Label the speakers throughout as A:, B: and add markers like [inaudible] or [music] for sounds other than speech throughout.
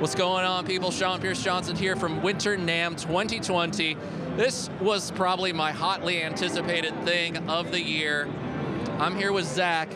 A: What's going on, people? Sean Pierce Johnson here from Winter NAMM 2020. This was probably my hotly anticipated thing of the year. I'm here with Zach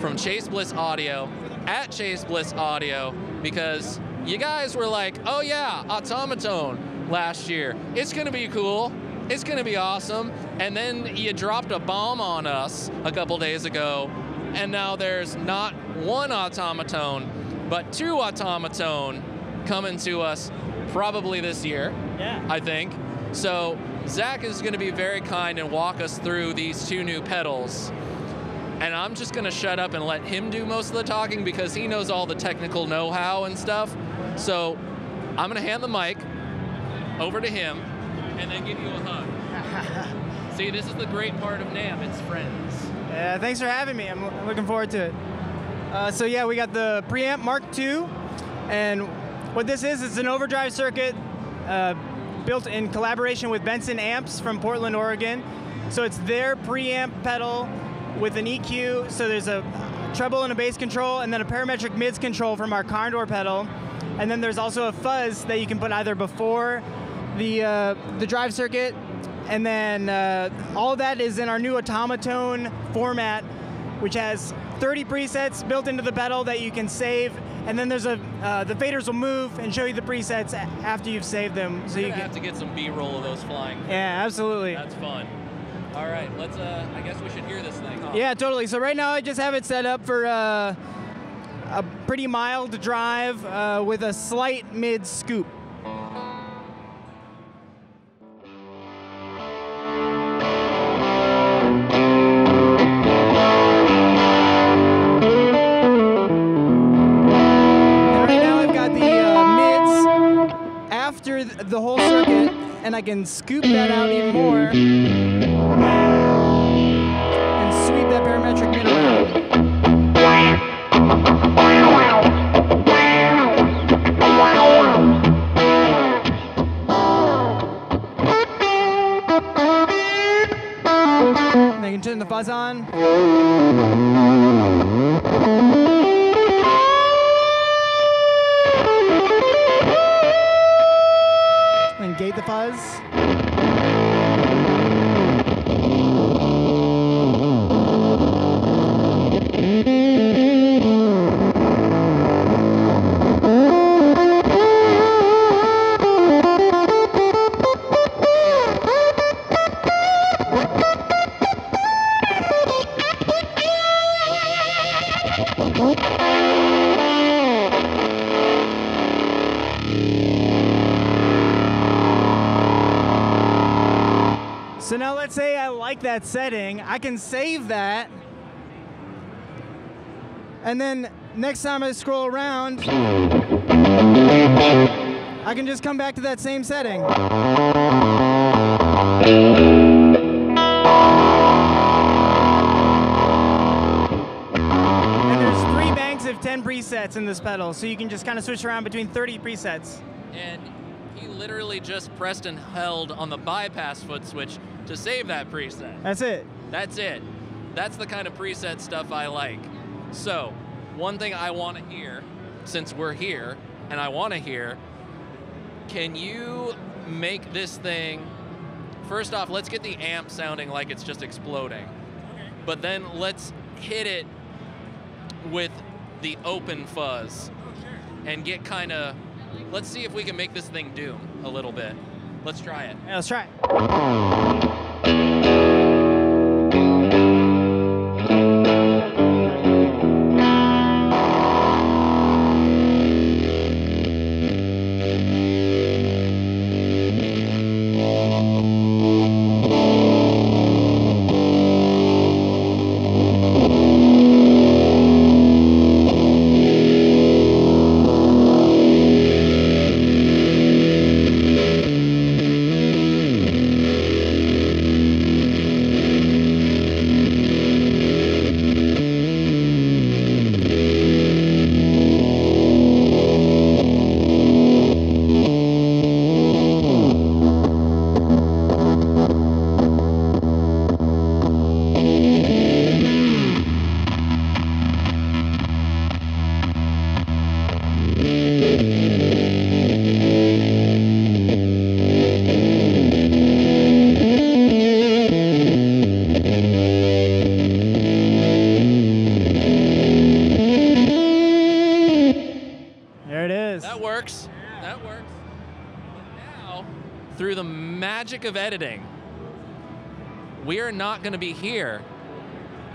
A: from Chase Bliss Audio at Chase Bliss Audio because you guys were like, oh yeah, Automatone last year. It's gonna be cool. It's gonna be awesome. And then you dropped a bomb on us a couple days ago, and now there's not one Automatone, but two Automatone coming to us probably this year.
B: Yeah.
A: I think. So Zach is going to be very kind and walk us through these two new pedals. And I'm just going to shut up and let him do most of the talking because he knows all the technical know-how and stuff. So I'm going to hand the mic over to him and then give you a hug. [laughs] See, this is the great part of NAMM, it's friends.
B: Yeah, thanks for having me. I'm, I'm looking forward to it. Uh, so yeah, we got the preamp Mark II, and what this is, it's an overdrive circuit uh, built in collaboration with Benson Amps from Portland, Oregon. So it's their preamp pedal with an EQ. So there's a treble and a bass control, and then a parametric mids control from our Condor pedal. And then there's also a fuzz that you can put either before the uh, the drive circuit, and then uh, all that is in our new automatone format, which has 30 presets built into the pedal that you can save and then there's a uh, the faders will move and show you the presets after you've saved them. So
A: We're
B: you can.
A: have to get some B-roll of those flying.
B: Yeah, absolutely.
A: That's fun. All right, let's. Uh, I guess we should hear this thing. Huh?
B: Yeah, totally. So right now I just have it set up for uh, a pretty mild drive uh, with a slight mid scoop. The whole circuit, and I can scoop that out even more and sweep that parametric mid around. And I can turn the fuzz on. Gate the fuzz. So now let's say I like that setting. I can save that. And then next time I scroll around, I can just come back to that same setting. And there's three banks of 10 presets in this pedal, so you can just kind of switch around between 30 presets.
A: And he literally just pressed and held on the bypass foot switch to save that preset.
B: That's it.
A: That's it. That's the kind of preset stuff I like. So, one thing I want to hear, since we're here, and I want to hear, can you make this thing? First off, let's get the amp sounding like it's just exploding. But then let's hit it with the open fuzz oh, and get kind of. Let's see if we can make this thing doom a little bit. Let's try it.
B: Yeah, let's try it.
A: Magic of editing, we are not going to be here.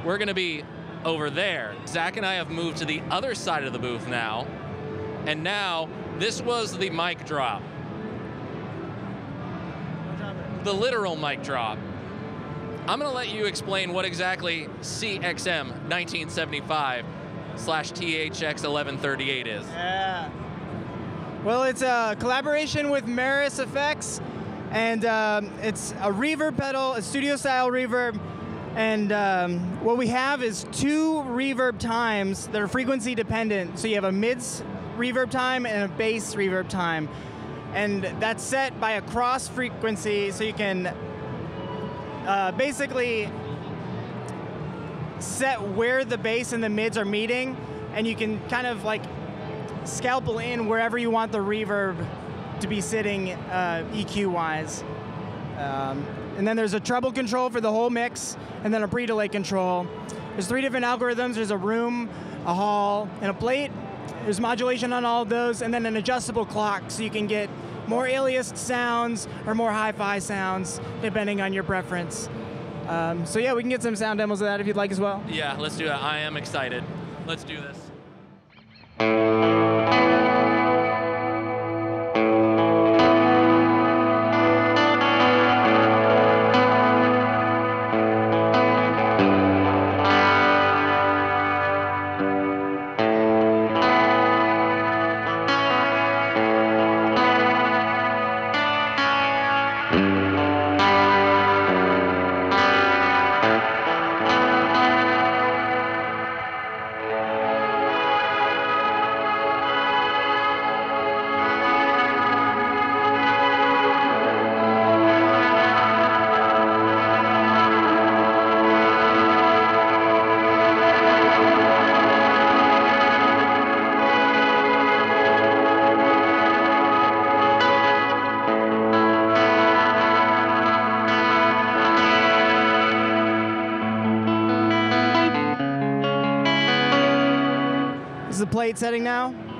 A: We're going to be over there. Zach and I have moved to the other side of the booth now. And now, this was the mic drop. The literal mic drop. I'm going to let you explain what exactly CXM 1978 slash THX 1138 is.
B: Yeah. Well, it's a collaboration with Meris Effects, and um, it's a reverb pedal, a studio style reverb. And um, what we have is two reverb times that are frequency dependent. So you have a mids reverb time and a bass reverb time. And that's set by a cross frequency, so you can uh, basically set where the bass and the mids are meeting, and you can kind of like scalpel in wherever you want the reverb to be sitting uh, EQ wise. Um, and then there's a treble control for the whole mix, and then a pre-delay control. There's three different algorithms. There's a room, a hall, and a plate. There's modulation on all of those, and then an adjustable clock, so you can get more aliased sounds or more hi-fi sounds, depending on your preference. Um, so yeah, we can get some sound demos of that if you'd like as well.
A: Yeah, let's do that. I am excited. Let's do this.
B: Plate setting now.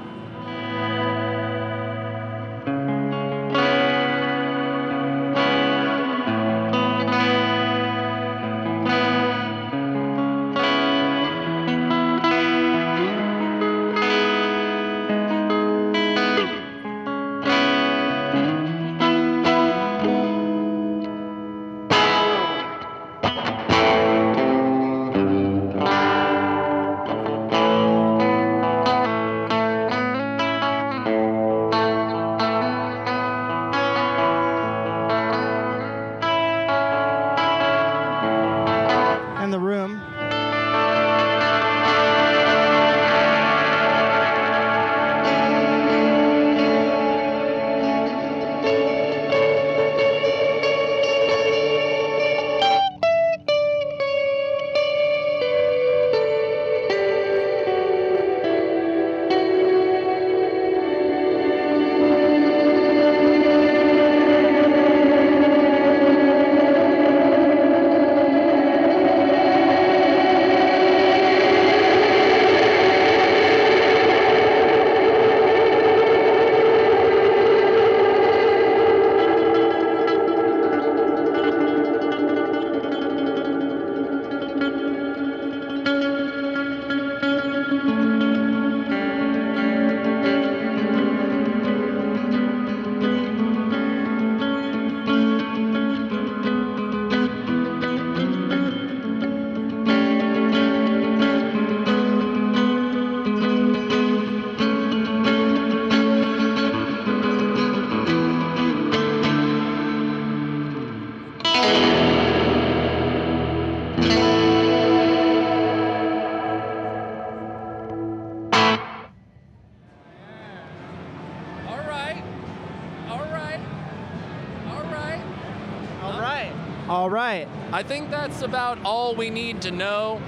B: All right.
A: I think that's about all we need to know.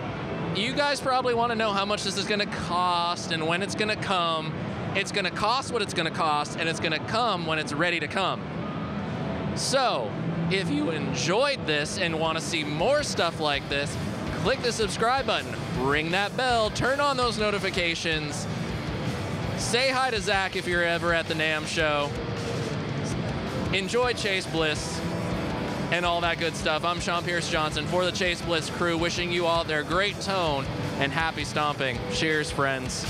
A: You guys probably want to know how much this is going to cost and when it's going to come. It's going to cost what it's going to cost, and it's going to come when it's ready to come. So, if you enjoyed this and want to see more stuff like this, click the subscribe button, ring that bell, turn on those notifications, Say hi to Zach if you're ever at the NAMM show. Enjoy Chase Bliss and all that good stuff. I'm Sean Pierce Johnson for the Chase Bliss crew, wishing you all their great tone and happy stomping. Cheers, friends.